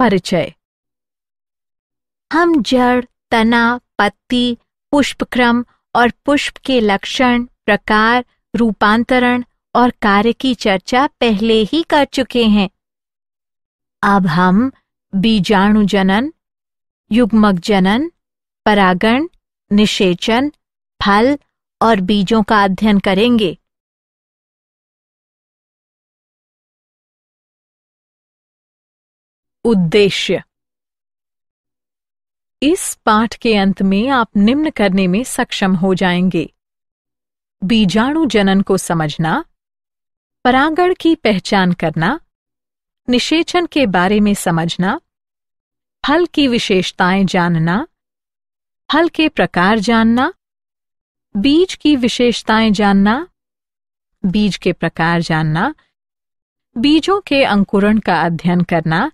परिचय। हम जड़, तना, पत्ती, पुष्पक्रम और पुष्प के लक्षण, प्रकार, रूपांतरण और कार्य की चर्चा पहले ही कर चुके हैं। अब हम बीजाणु जनन युग्मक जनन परागण, निषेचन, फल और बीजों का अध्ययन करेंगे। उद्देश्य। इस पाठ के अंत में आप निम्न करने में सक्षम हो जाएँगे। बीजाणु जनन को समझना, परागण की पहचान करना, निषेचन के बारे में समझना, फल की विशेषताएँ जानना, फल के प्रकार जानना, बीज की विशेषताएँ जानना, बीज के प्रकार जानना, बीजों के अंकुरण का अध्ययन करना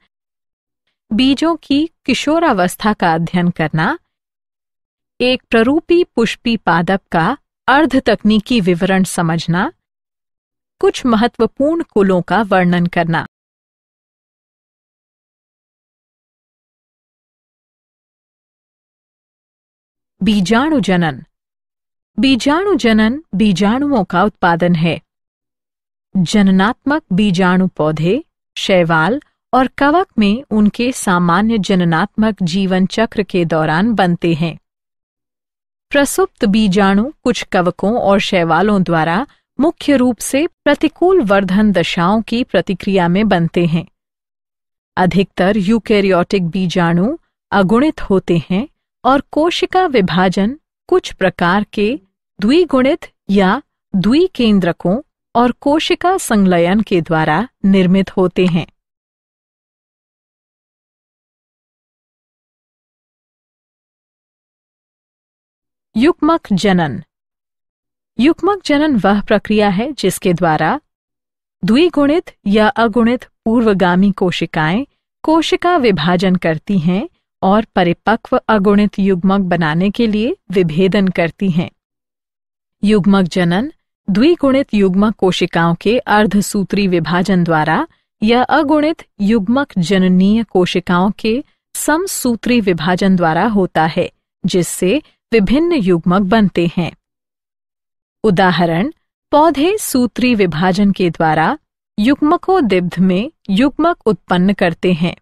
बीजों की किशोरावस्था का अध्ययन करना, एक प्ररूपी पुष्पी पादप का अर्ध तकनीकी विवरण समझना, कुछ महत्वपूर्ण कुलों का वर्णन करना। बीजाणु जनन बीजाणु जनन बीजाणुओं का उत्पादन है। जननात्मक बीजाणु पौधे, शैवाल और कवक में उनके सामान्य जननात्मक जीवन चक्र के दौरान बनते हैं। प्रसुप्त बीजाणु कुछ कवकों और शैवालों द्वारा मुख्य रूप से प्रतिकूल वर्धन दशाओं की प्रतिक्रिया में बनते हैं। अधिकतर यूकैरियोटिक बीजाणु अगुणित होते हैं और कोशिका विभाजन कुछ प्रकार के द्विगुणित या द्विकेंद्रकों और कोशिका संलयन के द्वारा निर्मित होते हैं। युग्मक जनन। युग्मक जनन वह प्रक्रिया है जिसके द्वारा द्विगुणित या अगुणित पूर्वगामी कोशिकाएँ कोशिका विभाजन करती हैं और परिपक्व अगुणित युग्मक बनाने के लिए विभेदन करती हैं। युग्मक जनन द्विगुणित युग्मक कोशिकाओं के अर्धसूत्री विभाजन द्वारा या अगुणित युग्मक जननीय कोशिकाओं के समसूत्री विभाजन द्वारा होता है, जिससे विभिन्न युग्मक बनते हैं। उदाहरण, पौधे सूत्री विभाजन के द्वारा युग्मकोदिब्ध में युग्मक उत्पन्न करते हैं।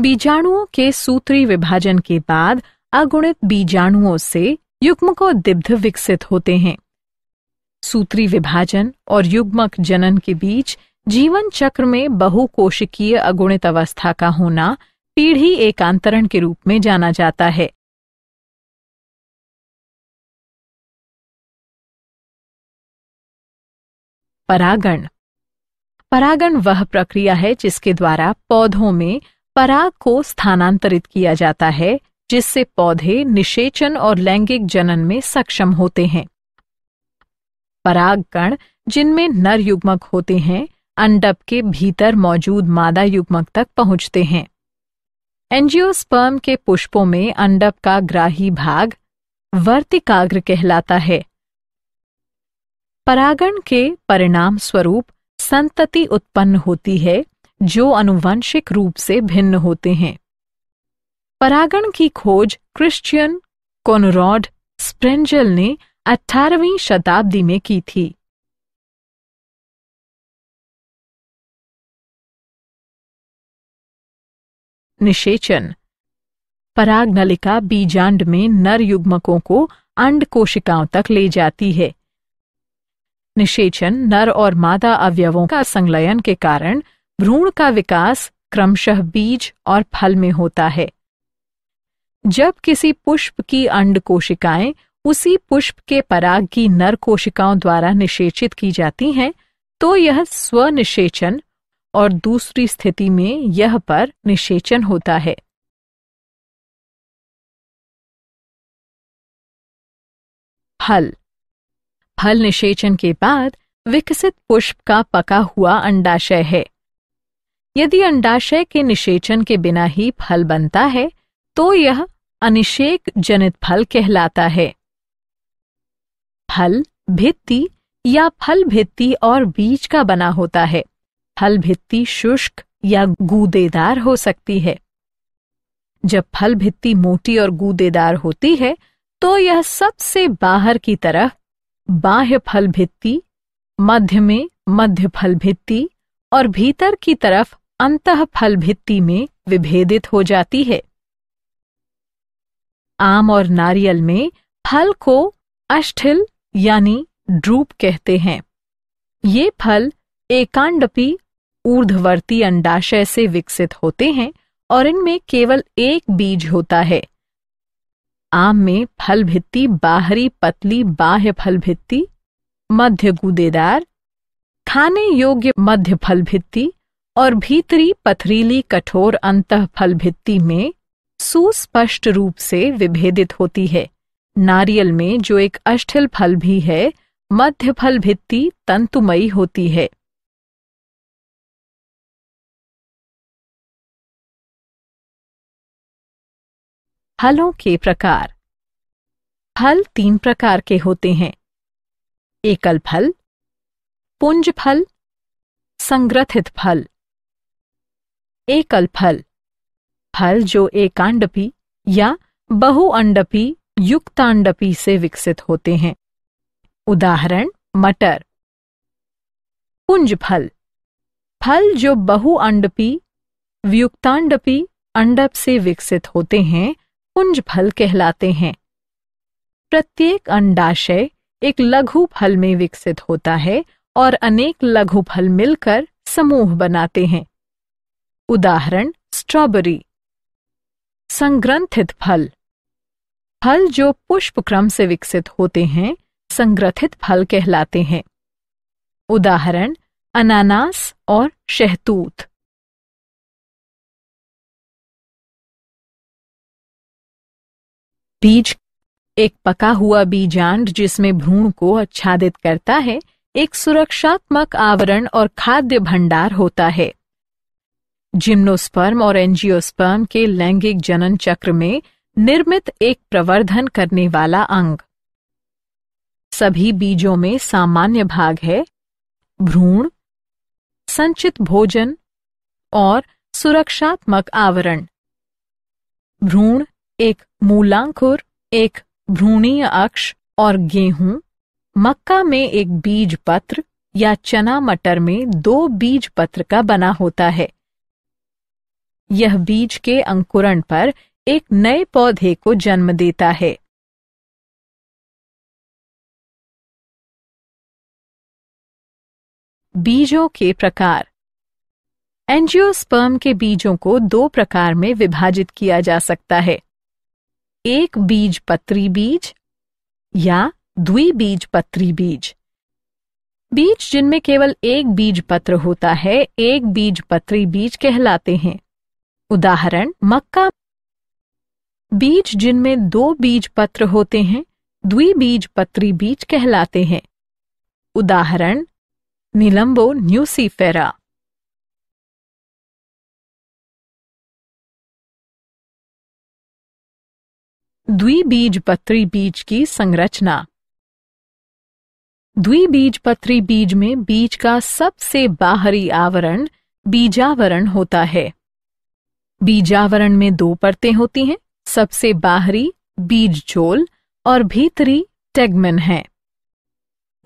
बीजाणुओं के सूत्री विभाजन के बाद अगुणित बीजाणुओं से युग्मको युग्मकोदिब्ध विकसित होते हैं। सूत्री विभाजन और युग्मक जनन के बीच जीवन चक्र में बहुकोशिकीय अगुणित अवस्था का होना पीढ़ी एकांतरण के रूप में जाना जाता है। परागण। परागण वह प्रक्रिया है जिसके द्वारा पौधों में पराग को स्थानांतरित किया जाता है, जिससे पौधे निषेचन और लैंगिक जनन में सक्षम होते हैं। परागकण, जिनमें नर युग्मक होते हैं अंडप के भीतर मौजूद मादा युग्मक तक पहुँचते हैं। एंजियोस्पर्म के पुष्पों में अंडप का ग्राही भाग वर्तिकाग्र कहलाता है। परागण के परिणाम स्वरूप संतति उत्पन्न होती है, जो अनुवंशिक रूप से भिन्न होते हैं। परागण की खोज क्रिश्चियन कोनरॉड स्प्रेंजल ने 18वीं शताब्दी में की थी। निषेचन। पराग नलिका बीजांड में नर युग्मकों को अंड कोशिकाओं तक ले जाती है। निषेचन, नर और मादा अवयवों का संलयन के कारण भ्रूण का विकास क्रमशः बीज और फल में होता है। जब किसी पुष्प की अंड कोशिकाएँ उसी पुष्प के पराग की नर कोशिकाओं द्वारा निषेचित की जाती हैं तो यह स्वनिषेचन और दूसरी स्थिति में यह पर निषेचन होता है। फल फल निषेचन के बाद विकसित पुष्प का पका हुआ अंडाशय है। यदि अंडाशय के निषेचन के बिना ही फल बनता है तो यह अनिषेक जनित फल कहलाता है। फल भित्ति या फल भित्ति और बीज का बना होता है। फल भित्ति शुष्क या गूदेदार हो सकती है। जब फल भित्ति मोटी और गूदेदार होती है तो यह सबसे बाहर की तरफ़ बाह्य फल भित्ति मध्य में मध्य फल भित्ति और भीतर की तरफ़ अंत फल भित्ति में विभेदित हो जाती है। आम और नारियल में फल को अष्ठिल यानी ड्रूप कहते हैं। ये फल एकांडपी ऊर्ध्ववर्ती अंडाशय से विकसित होते हैं और इनमें केवल एक बीज होता है। आम में फल भित्ति, बाहरी पतली, बाह्य फल भित्ति, मध्य गूदेदार, खाने योग्य मध्य फल भित्ति और भीतरी पथरीली कठोर अंत फल भित्ति में सुस्पष्ट रूप से विभेदित होती है। नारियल में जो एक अष्ठिल फल भी है, मध्य फल भित्ति तंतुमयी होती है। फलों के प्रकार। फल तीन प्रकार के होते हैं। एकल फल, पुंज फल, संग्रथित फल। एकल फल फल जो एकांडपी या बहुअंडपी, युक्तांडपी से विकसित होते हैं। उदाहरण, मटर। पुंज फल फल जो बहुअंडपी, व्युक्तांडपी, अंडप से विकसित होते हैं पुंज फल कहलाते हैं। प्रत्येक अंडाशय एक लघु फल में विकसित होता है और अनेक लघु फल मिलकर समूह बनाते हैं। उदाहरण, स्ट्रॉबेरी। संग्रंथित फल। फल जो पुष्प क्रम से विकसित होते हैं, संग्रथित फल कहलाते हैं। उदाहरण, अनानास और शहतूत। बीज, एक पका हुआ बीजांड जिसमें भ्रूण को आच्छादित करता है, एक सुरक्षात्मक आवरण और खाद्य भंडार होता है। जिम्नोस्पर्म और एंजियोस्पर्म के लैंगिक जनन चक्र में निर्मित एक प्रवर्धन करने वाला अंग। सभी बीजों में सामान्य भाग है, भ्रूण, संचित भोजन और सुरक्षात्मक आवरण। भ्रूण एक मूलांकुर, एक भ्रूणीय अक्ष और गेहूँ, मक्का में एक बीज पत्र या चना मटर में दो बीज पत्र का बना होता है। यह बीज के अंकुरण पर एक नए पौधे को जन्म देता है। बीजों के प्रकार। एंजियोस्पर्म के बीजों को दो प्रकार में विभाजित किया जा सकता है। एक बीज पत्री बीज या द्विबीज पत्री बीज। बीज जिनमें केवल एक बीज पत्र होता है, एक बीज पत्री बीज कहलाते हैं। उदाहरण, मक्का। बीज जिनमें दो बीज पत्र होते हैं द्विबीज पत्री बीज कहलाते हैं। उदाहरण, निलंबो न्यूसीफेरा। द्विबीज पत्री बीज की संरचना। द्विबीज पत्री बीज में बीज का सबसे बाहरी आवरण बीजावरण होता है। बीजावरण में दो परतें होती हैं, सबसे बाहरी बीज चोल और भीतरी टेगमेन है।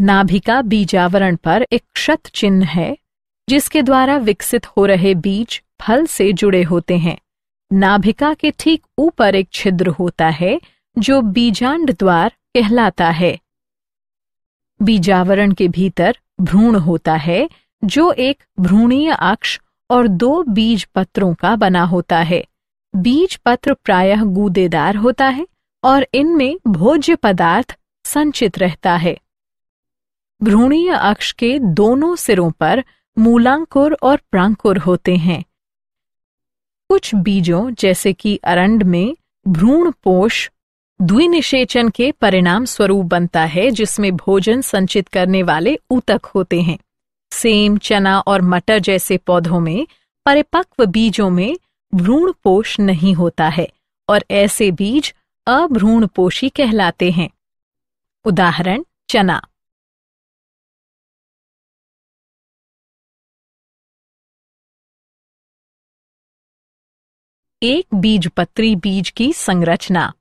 नाभिका बीजावरण पर एक क्षत चिन्ह है, जिसके द्वारा विकसित हो रहे बीज फल से जुड़े होते हैं। नाभिका के ठीक ऊपर एक छिद्र होता है, जो बीजांड द्वार कहलाता है। बीजावरण के भीतर भ्रूण होता है, जो एक भ्रूणीय अक्ष और दो बीज पत्रों का बना होता है। बीज पत्र प्रायः गूदेदार होता है और इनमें भोज्य पदार्थ संचित रहता है। भ्रूणीय अक्ष के दोनों सिरों पर मूलांकुर और प्रांकुर होते हैं। कुछ बीजों जैसे कि अरंड में भ्रूण पोष द्विनिषेचन के परिणाम स्वरूप बनता है, जिसमें भोजन संचित करने वाले ऊतक होते हैं। सेम, चना और मटर जैसे पौधों में परिपक्व बीजों में भ्रूण पोष नहीं होता है, और ऐसे बीज अभ्रूणपोषी कहलाते हैं। उदाहरण, चना। एक बीजपत्री बीज की संरचना।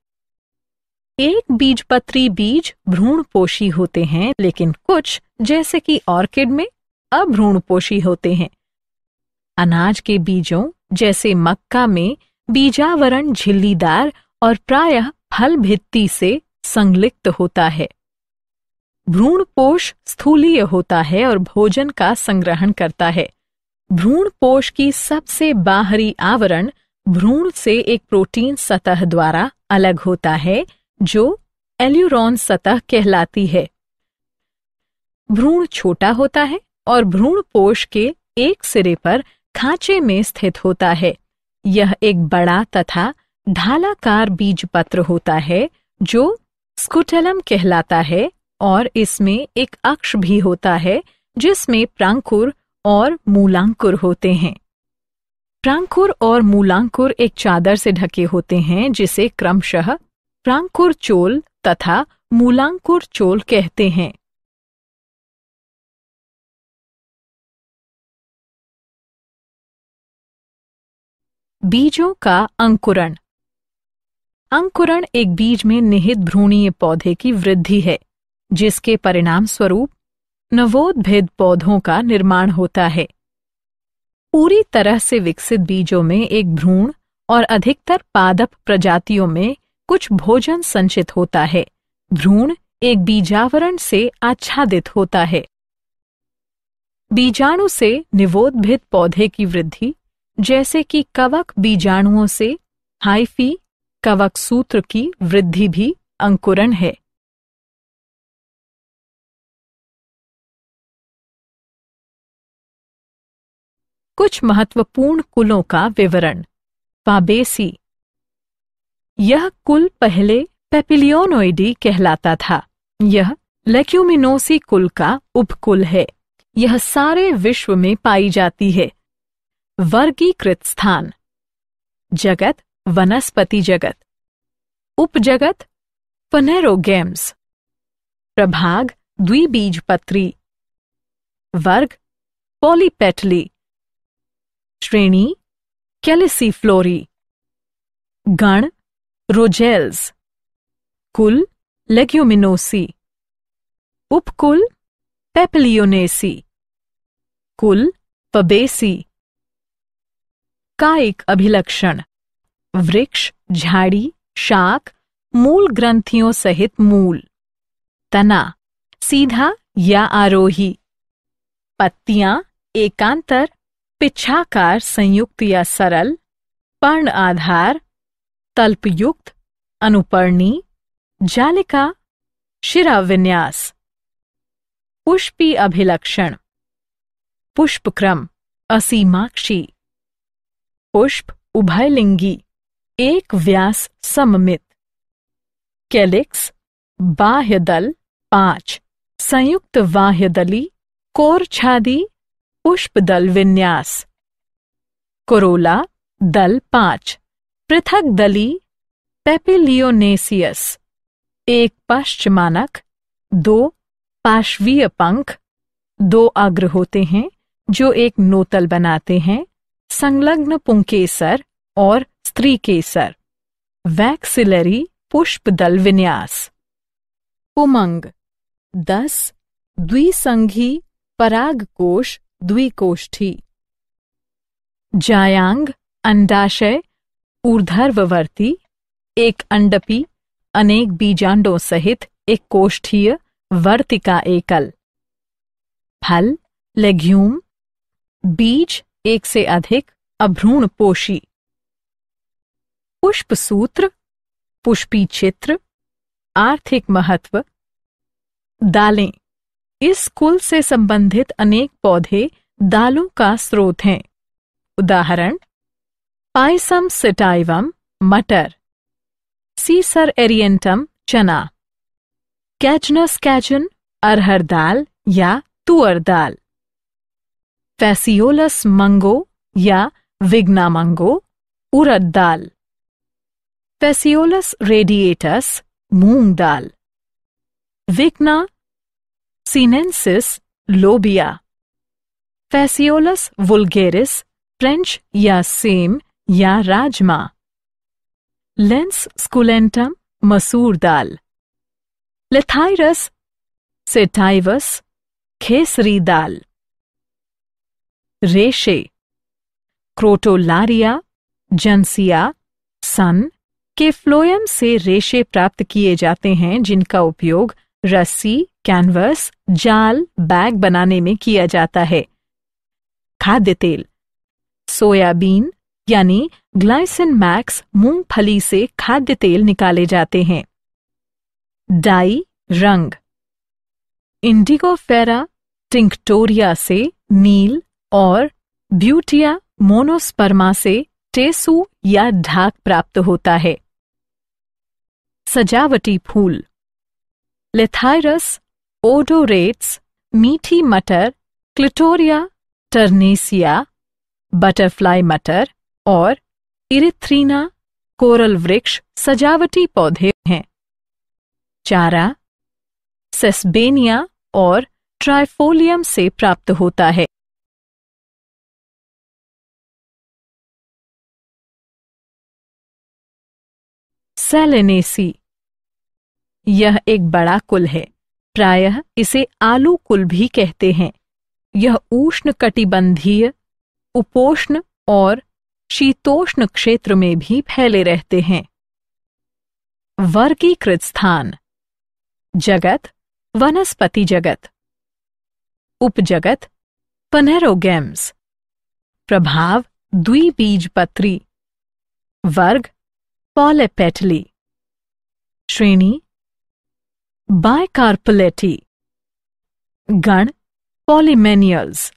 एक बीजपत्री बीज भ्रूणपोषी होते हैं, लेकिन कुछ, जैसे कि ऑर्किड में, अभ्रूणपोषी होते हैं। अनाज के बीजों, जैसे मक्का में, बीजावरण झिल्लीदार और प्रायः फल भित्ति से संलिप्त होता है। भ्रूणपोष स्थूलीय होता है और भोजन का संग्रहण करता है। भ्रूणपोष की सबसे बाहरी आवरण भ्रूण से एक प्रोटीन सतह द्वारा अलग होता है, जो एल्यूरॉन सतह कहलाती है। भ्रूण छोटा होता है और भ्रूणपोष के एक सिरे पर खांचे में स्थित होता है। यह एक बड़ा तथा ढालाकार बीज पत्र होता है, जो स्कुटेलम कहलाता है और इसमें एक अक्ष भी होता है, जिसमें प्रांकुर और मूलांकुर होते हैं। प्रांकुर और मूलांकुर एक चादर से ढके होते हैं, जिसे क्रमशः प्रांकुर चोल तथा मूलांकुर चोल कहते हैं। बीजों का अंकुरण। अंकुरण एक बीज में निहित भ्रूणीय पौधे की वृद्धि है, जिसके परिणाम स्वरूप नवोद्भिद पौधों का निर्माण होता है। पूरी तरह से विकसित बीजों में एक भ्रूण और अधिकतर पादप प्रजातियों में कुछ भोजन संचित होता है। भ्रूण एक बीजावरण से आच्छादित होता है। बीजाणु से निवोद्भिद पौधे की वृद्धि, जैसे कि कवक बीजाणुओं से हाइफी कवक सूत्र की वृद्धि भी अंकुरण है। कुछ महत्वपूर्ण कुलों का विवरण। फाबेसी यह कुल पहले पेपिलियोनोइडी कहलाता था। यह लेक्यूमिनोसी कुल का उपकुल है। यह सारे विश्व में पाई जाती है। वर्गीकृत स्थान। जगत, वनस्पति जगत। उपजगत, पनेरोगेम्स। प्रभाग, द्विबीजपत्री। वर्ग, पॉलीपेटली। श्रेणी कैलिसीफ्लोरी गण, रोजेल्स। कुल, लेग्यूमिनोसी। उपकुल, पेपलियोनेसी। कुल पबेसी कायिक अभिलक्षण। वृक्ष, झाड़ी, शाक, मूल ग्रंथियों सहित मूल। तना, सीधा या आरोही। पत्तियाँ, एकांतर। पिछाकार संयुक्त या सरल, पर्ण आधार, तल्पयुक्त, अनुपर्णी, जालिका शिराविन्यास पुष्पी अभिलक्षण। पुष्पक्रम, असीमाक्षी। पुष्प उभयलिंगी, एक व्यास सममित। कैलिक्स बाह्य दल पाँच। संयुक्त बाह्यदली कोर छादी पुष्प दल विन्यास कोरोला, दल पाँच। पृथक दली, पेपिलियोनेसियस। एक पश्चमानक, दो पार्श्वीय पंख। दो अग्र होते हैं, जो एक नोतल बनाते हैं, संलग्न पुंकेसर और स्त्री केसर वैक्सिलरी पुष्प दल विन्यास उमंग, दस, द्विसंघी, परागकोश द्विकोष्ठी। जायांग, अंडाशय ऊर्धर्ववर्ती एक अंडपी, अनेक बीजांडों सहित एक कोष्ठीय, वर्तिका एकल। फल, लेग्यूम, बीज एक से अधिक, अभ्रूण पोषी। पुष्प सूत्र पुष्पी चित्र आर्थिक महत्व, दालें। इस कुल से संबंधित अनेक पौधे दालों का स्रोत हैं। उदाहरण पाइसम सिटाइवम, मटर। सीसर एरियंटम चना। कैचनस कैचन, अरहर दाल या तुअर दाल। फैसियोलस मंगो या विग्ना मंगो, उरद दाल। फैसियोलस रेडिएटस, मूंग दाल। विग्ना सीनेंसिस लोबिया फैसियोलस वुल्गेरिस फ्रेंच या सेम या राजमा लेंस स्कुलेंटम मसूर दाल लेथाइरस सेटाइवस खेसरी दाल रेशे क्रोटोलारिया जंसिया सन के फ्लोयम से रेशे प्राप्त किए जाते हैं जिनका उपयोग रस्सी कैनवस जाल बैग बनाने में किया जाता है। खाद्य तेल, सोयाबीन, यानी ग्लाइसिन मैक्स मूंगफली से खाद्य तेल निकाले जाते हैं। डाई, रंग इंडिगोफेरा टिंक्टोरिया से नील और ब्यूटिया मोनोस्पर्मा से टेसु या ढाक प्राप्त होता है। सजावटी फूल, लेथाइरस ओडोरेट्स मीठी मटर क्लिटोरिया टर्नेसिया बटरफ्लाई मटर और इरिथ्रीना कोरल वृक्ष सजावटी पौधे हैं चारा सेस्बेनिया और ट्राइफोलियम से प्राप्त होता है सेलेनेसी यह एक बड़ा कुल है प्रायः इसे आलू कुल भी कहते हैं। यह उष्ण कटिबंधीय, उपोष्ण और शीतोष्ण क्षेत्र में भी फैले रहते हैं। वर्गीकृत स्थान। जगत, वनस्पति जगत। उपजगत पनेरोगेम्स प्रभाव, द्विबीजपत्री। वर्ग पॉलेपेटली श्रेणी बायकार्पलेटी गण पॉलीमेनियल्स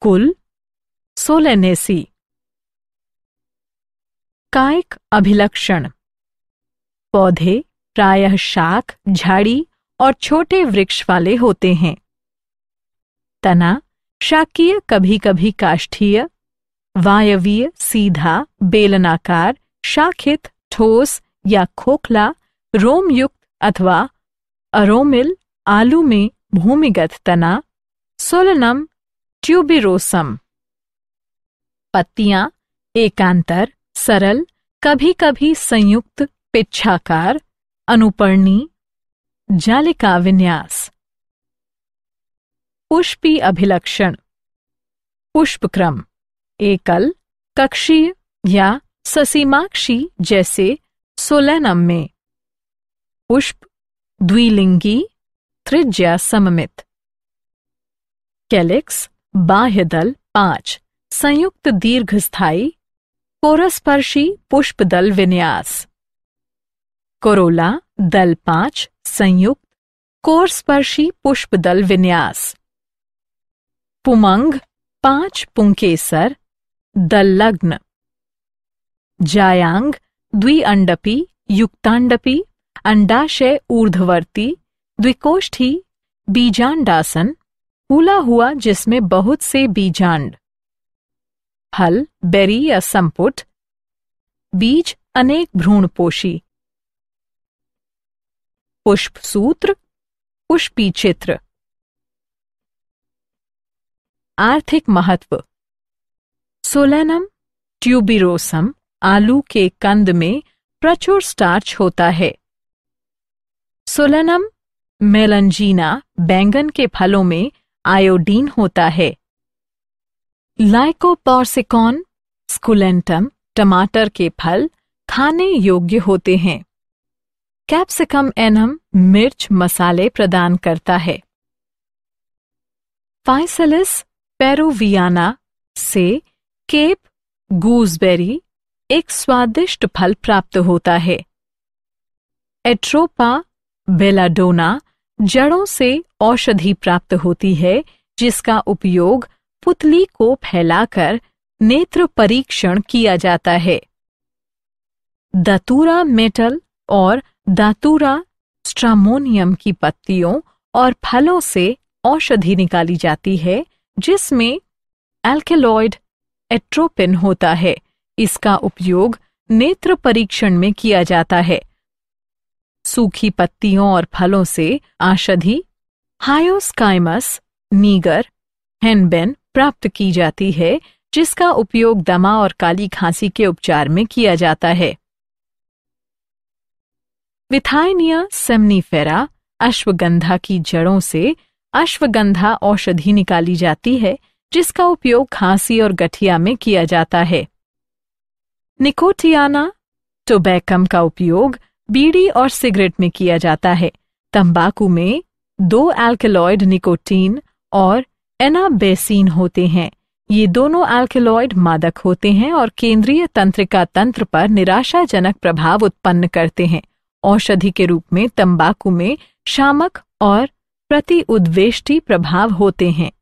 कुल सोलेनेसी कायिक अभिलक्षण पौधे प्रायः शाख, झाड़ी और छोटे वृक्ष वाले होते हैं। तना शाकीय कभी कभी काष्ठीय, वायवीय, सीधा, बेलनाकार, शाखित, ठोस या खोखला, रोमयुक्त अथवा अरोमिल आलू में भूमिगत तना, सोलनम, ट्यूबिरोसम। पत्तियाँ, एकांतर, सरल कभी कभी संयुक्त, पिच्छाकार, अनुपर्णी, जालिका विन्यास। पुष्पी अभिलक्षण। पुष्पक्रम। एकल, कक्षीय या ससीमाक्षी जैसे सोलेनम में। पुष्प द्विलिंगी, त्रिज्या सममित. कैलिक्स बाह्य दल पाँच, संयुक्त दीर्घस्थायी कोरस्पर्शी पुष्प दल विन्यास. कोरोला, दल पाँच, संयुक्त, कोरस्पर्शी पुष्प दल विन्यास. पुमंग, पाँच, पुंकेसर, दल लग्न. जायांग, द्विअंडपी, युक्तांडपी अंडाशय ऊर्ध्ववर्ती, द्विकोष्ठी, बीजांडासन, फूला हुआ जिसमें बहुत से बीजांड। फल, बेरी या संपुट। बीज, अनेक भ्रूणपोषी। पुष्प सूत्र पुष्पी चित्र आर्थिक महत्व। सोलेनम, ट्यूबिरोसम, आलू के कंद में प्रचुर स्टार्च होता है। सोलेनम मेलंजीना बैंगन के फलों में आयोडीन होता है। लाइकोपॉर्सिकॉन, स्कुलेंटम, टमाटर के फल खाने योग्य होते हैं। कैप्सिकम एनम मिर्च मसाले प्रदान करता है। फाइसलिस पेरोवियाना से केप गूसबेरी एक स्वादिष्ट फल प्राप्त होता है। एट्रोपा बेलाडोना जड़ों से औषधि प्राप्त होती है, जिसका उपयोग पुतली को फैलाकर नेत्र परीक्षण किया जाता है। दातूरा मेटल और दातूरा स्ट्रामोनियम की पत्तियों और फलों से औषधि निकाली जाती है, जिसमें एल्केलॉइड एट्रोपिन होता है। इसका उपयोग नेत्र परीक्षण में किया जाता है। सूखी पत्तियों और फलों से आषधि हायोस्काइमस नीगर हेनबेन प्राप्त की जाती है, जिसका उपयोग दमा और काली खांसी के उपचार में किया जाता है। विथाइनिया सेमनीफेरा अश्वगंधा की जड़ों से अश्वगंधा औषधि निकाली जाती है, जिसका उपयोग खांसी और गठिया में किया जाता है। निकोटियाना टोबैकम का उपयोग बीड़ी और सिगरेट में किया जाता है। तंबाकू में दो एल्केलॉइड निकोटीन और एनाबेसिन होते हैं। ये दोनों एल्केलॉइड मादक होते हैं और केंद्रीय तंत्रिका तंत्र पर निराशाजनक प्रभाव उत्पन्न करते हैं। औषधि के रूप में तंबाकू में शामक और प्रति प्रभाव होते हैं।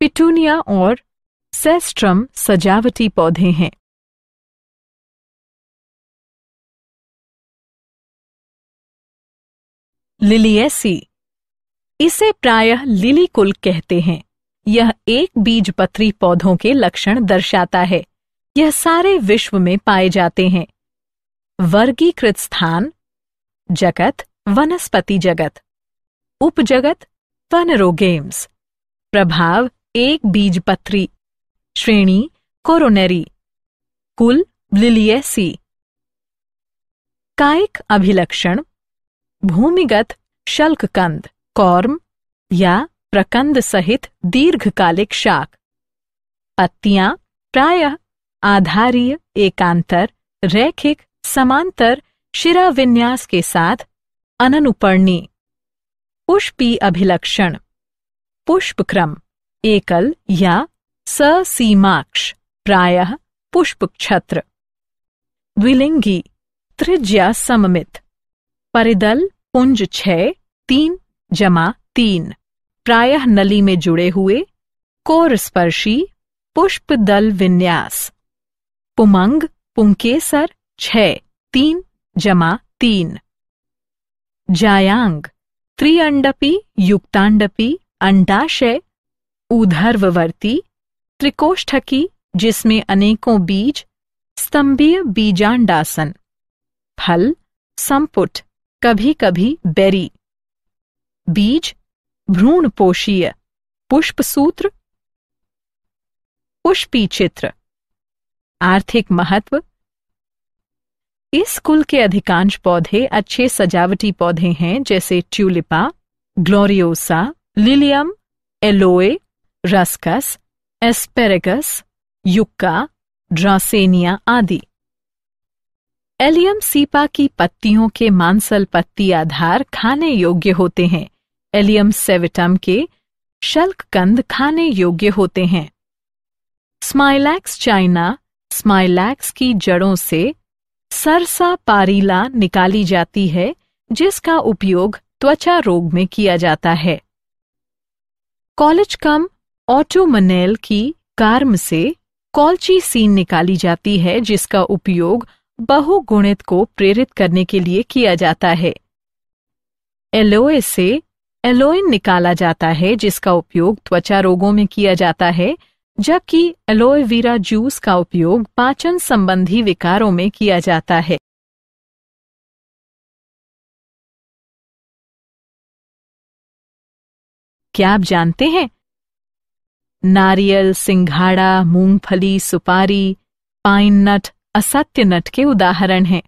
पिटूनिया और सेस्ट्रम सजावटी पौधे हैं। लिलियसी। इसे प्रायः लिली कुल कहते हैं। यह एक बीजपत्री पौधों के लक्षण दर्शाता है। यह सारे विश्व में पाए जाते हैं। वर्गीकृत स्थान, जगत, वनस्पति जगत। उपजगत, वनरोगेम्स। प्रभाव, एक बीजपत्री। श्रेणी, कोरोनरी। कुल, लिलियसी। कायिक अभिलक्षण भूमिगत, शल्ककंद, कौर्म या प्रकंद सहित दीर्घकालिक शाक। पत्तियाँ प्रायः आधारीय, एकांतर, रैखिक, समांतर शिरा विन्यास के साथ अननुपर्णी। पुष्पी अभिलक्षण। पुष्पक्रम, एकल या ससीमाक्ष, प्रायः पुष्प छत्र द्विलिंगी, त्रिज्या सममित। परिदल, पुंज छह तीन, जमा तीन। प्रायः नली में जुड़े हुए कोर स्पर्शी पुष्प दल विन्यास। पुमंग, पुंकेसर छह तीन, जमा तीन। जायांग त्रिअंडपी युक्तांडपी, अंडाशय, ऊधर्ववर्ती, त्रिकोष्ठकी, जिसमें अनेकों बीज, स्तंभीय बीजांडासन। फल, संपुट कभी कभी बेरी। बीज भ्रूण पोषीय पुष्प सूत्र पुष्पी चित्र आर्थिक महत्व। इस कुल के अधिकांश पौधे अच्छे सजावटी पौधे हैं, जैसे Tulipa, Gloriosa, Lilium, Aloe, Ruscus, Asparagus, Yucca, Dracaena आदि। एलियम सीपा की पत्तियों के मांसल पत्ती आधार खाने योग्य होते हैं। एलियम सेविटम के शल्क कंद खाने योग्य होते हैं। स्माइलैक्स चाइना स्माइलैक्स की जड़ों से सरसा पारीला निकाली जाती है, जिसका उपयोग त्वचा रोग में किया जाता है। कॉलेज कम ऑटोमनेल की कार्म से कॉल्ची सीन निकाली जाती है, जिसका उपयोग बहुगुणित को प्रेरित करने के लिए किया जाता है। एलोए से एलोइन निकाला जाता है, जिसका उपयोग त्वचा रोगों में किया जाता है, जबकि एलोएवीरा जूस का उपयोग पाचन संबंधी विकारों में किया जाता है। क्या आप जानते हैं? नारियल, सिंघाड़ा, मूंगफली, सुपारी, पाइन नट असत्य नट के उदाहरण हैं।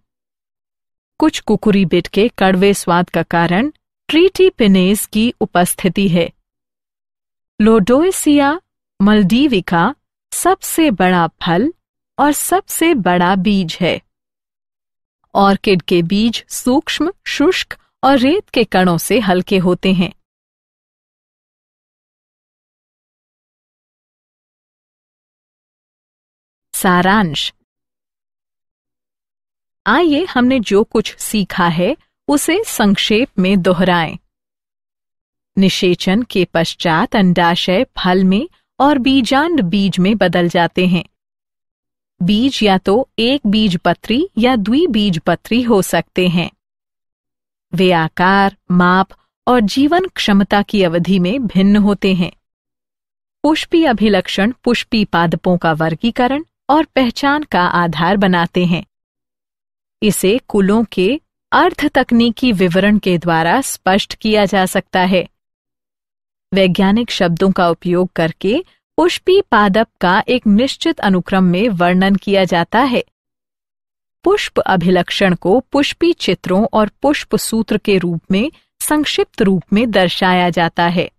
कुछ कुकुरी बिट के कड़वे स्वाद का कारण ट्रीटी पिनेज की उपस्थिति है। लोडोएसिया मल्डीविका सबसे बड़ा फल और सबसे बड़ा बीज है। ऑर्किड के बीज सूक्ष्म, शुष्क और रेत के कणों से हल्के होते हैं। सारांश। आइए हमने जो कुछ सीखा है, उसे संक्षेप में दोहराएँ। निषेचन के पश्चात अंडाशय फल में और बीजांड बीज में बदल जाते हैं। बीज या तो एक बीज पत्री या द्विबीज पत्री हो सकते हैं। वे आकार, माप और जीवन क्षमता की अवधि में भिन्न होते हैं। पुष्पी अभिलक्षण पुष्पी पादपों का वर्गीकरण और पहचान का आधार बनाते हैं। इसे कुलों के अर्ध तकनीकी विवरण के द्वारा स्पष्ट किया जा सकता है। वैज्ञानिक शब्दों का उपयोग करके पुष्पी पादप का एक निश्चित अनुक्रम में वर्णन किया जाता है। पुष्प अभिलक्षण को पुष्पी चित्रों और पुष्प सूत्र के रूप में, संक्षिप्त रूप में दर्शाया जाता है।